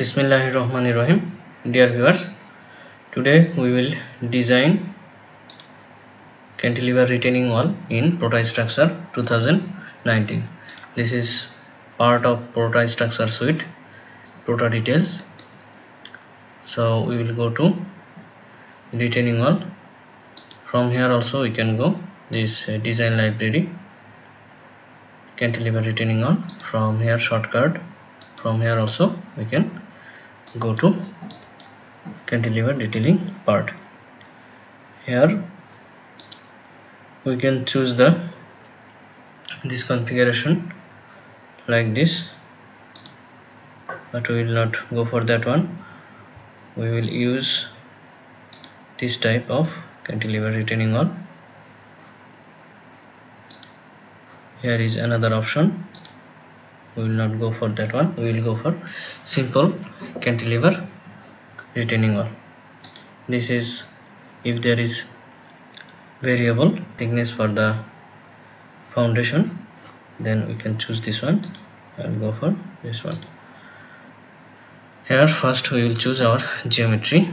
Bismillahirrahmanirrahim. Dear viewers today we will design cantilever retaining wall in ProtaStructure 2019 this is part of ProtaStructure suite Prota Details. So we will go to retaining wall. From here also we can go this uh, design library cantilever retaining wall. From here shortcut. From here also we can go to cantilever detailing part. Here we can choose the this configuration like this but we will not go for that one. We will use this type of cantilever retaining wall. Here is another option we will not go for that one. We will go for simple cantilever retaining wall. This is if there is variable thickness for the foundation then we can choose this one. And go for this one. Here first we will choose our geometry.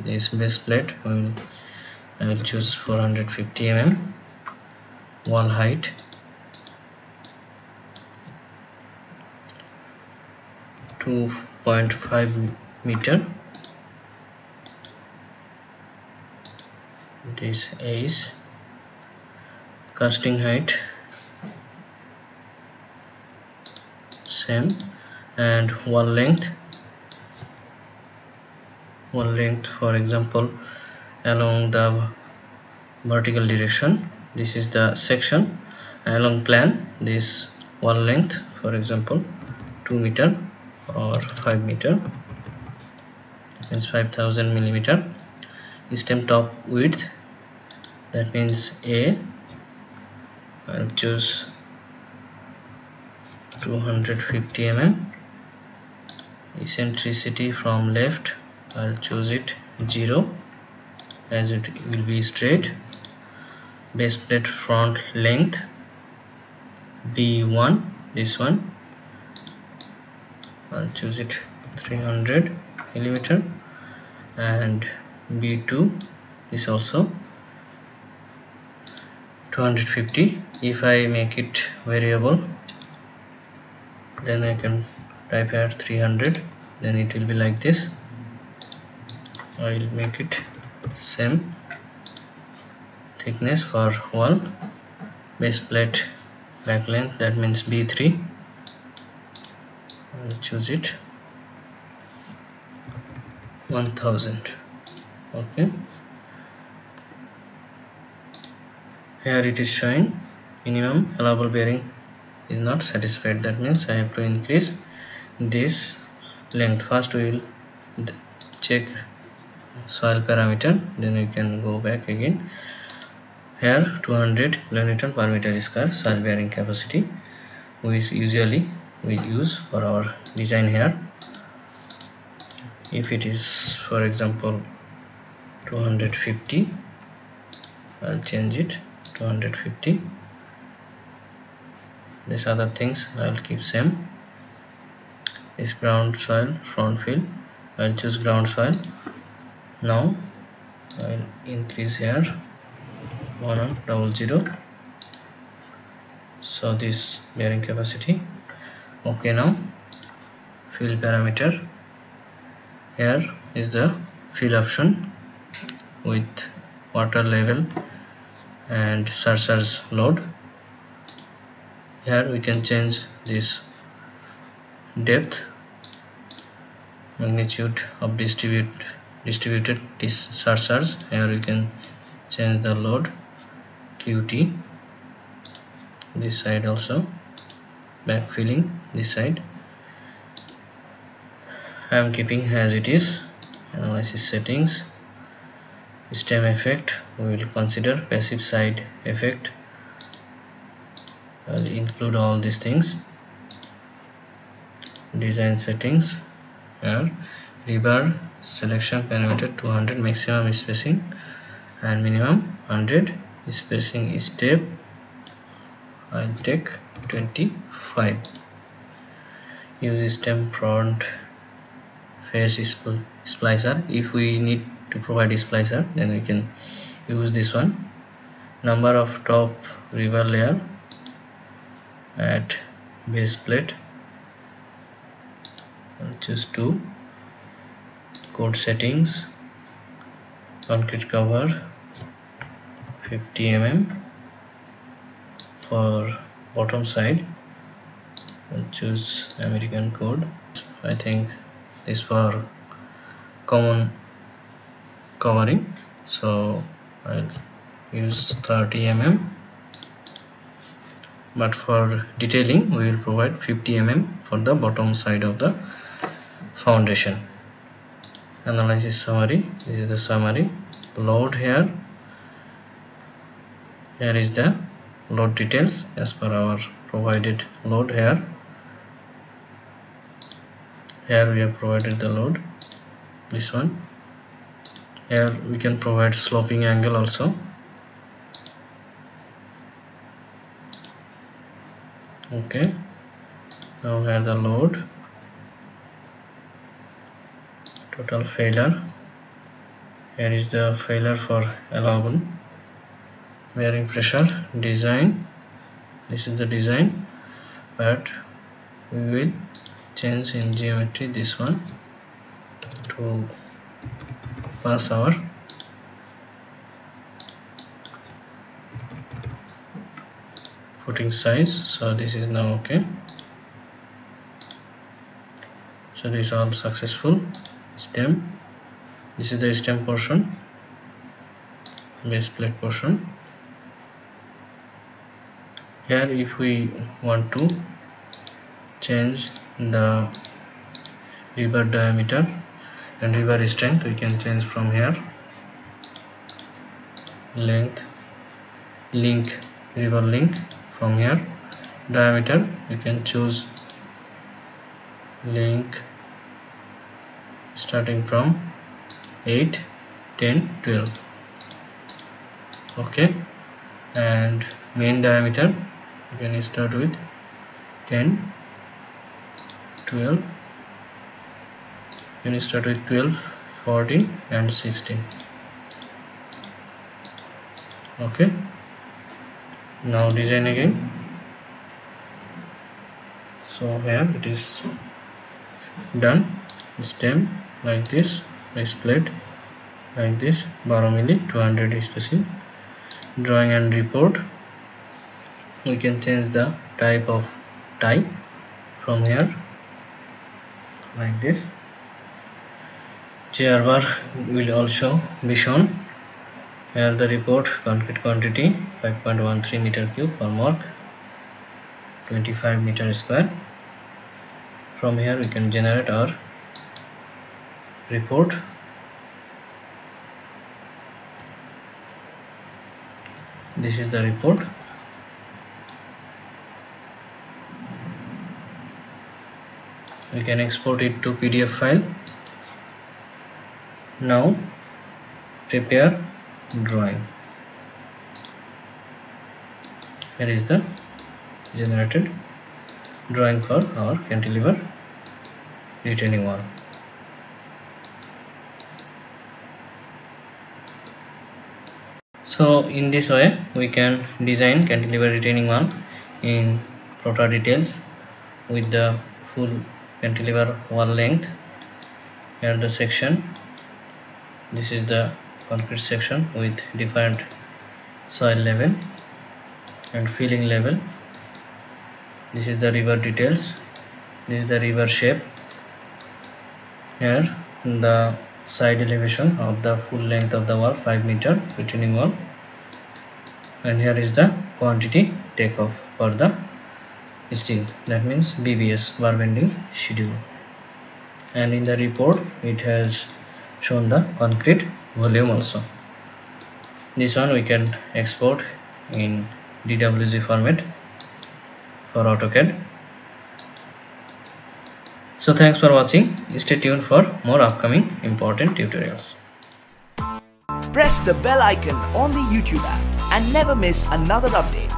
This base plate we will I will choose 450 mm wall height 2.5 meter. This is casting height same and wall length. Wall length for example along the vertical direction. This is the section. Along plan this wall length for example 2 meter or 5 meter. Means 5000 millimeter. Stem top width. That means A. I'll choose 250 mm. Eccentricity from left. I'll choose it 0 as it will be straight. Base plate front length. B1 this one I'll choose it. 300 millimeter. And B2 is also 250 if I make it variable then I can type here 300 then it will be like this. I will make it same thickness for wall. Base plate back length that means B3 I'll choose it. 1000 okay. Here it is showing. Minimum allowable bearing is not satisfied. That means I have to increase this length. First we will check soil parameter. Then we can go back again. Here 200 kilonewton per meter square soil bearing capacity which usually we use for our design here. If it is for example 250 I'll change it 250 these other things I'll keep same. Is ground soil front fill I'll choose ground soil. Now I'll increase here one on double zero. So this bearing capacity okay now fill parameter. Here is the fill option with water level and surcharge load. Here we can change this depth magnitude of distribute distributed surcharge here we can change the load qt this side also backfilling this side. I am keeping as it is. Analysis settings. Stem effect. We will consider passive side effect. I'll include all these things. Design settings. Here. Rebar selection parameter 200 maximum spacing and minimum 100 spacing step I'll take 25 use stem front face splicer. If we need to provide a splicer then we can use this one. Number of top rebar layer at base plate. I'll choose 2 code settings. Concrete cover 50 mm for bottom side. I'll choose American code. I think this for common covering. So I'll use 30 mm. But for detailing we will provide 50 mm for the bottom side of the foundation. Analysis summary. This is the summary. Load here. Here is the load details as per our provided load here. Here we have provided the load this one. Here we can provide sloping angle also. Okay. Now here the load. Total failure. Here is the failure for allowable bearing pressure design this is the design but we will change in geometry this one to pass our footing size. So this is now okay. So this is all successful. Stem. This is the stem portion. Base plate portion here if we want to change the rebar diameter and rebar strength we can change from here. Length link rebar link from here. Diameter we can choose link starting from 8 10 12 okay. And main diameter you can start with 10 12 you can start with 12 14 and 16 okay. Now design again. So here it is done. Stem like this plate like this milli 200 spacing drawing and report we can change the type of tie from here like this. JR bar will also be shown. Here the report concrete quantity 5.13 meter cube for mark 25 meter square. From here we can generate our report. This is the report we can export it to pdf file. Now prepare drawing. Here is the generated drawing for our cantilever retaining wall. So in this way we can design cantilever retaining wall in Prota Details with the full cantilever wall length here the section. This is the concrete section with different soil level and filling level. This is the rebar details. This is the rebar shape. Here the side elevation of the full length of the wall 5 meter retaining wall. And here is the quantity takeoff for the steel that means BBS bar bending schedule. And in the report it has shown the concrete volume also. This one we can export in DWG format for AutoCAD. So thanks for watching. Stay tuned for more upcoming important tutorials. Press the bell icon on the YouTube app and never miss another update